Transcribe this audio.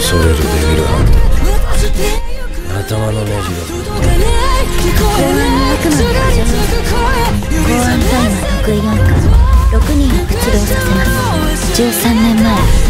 恐れるデビルハンド頭のネジが公安隊の得意4課6人を出動させます。13年前。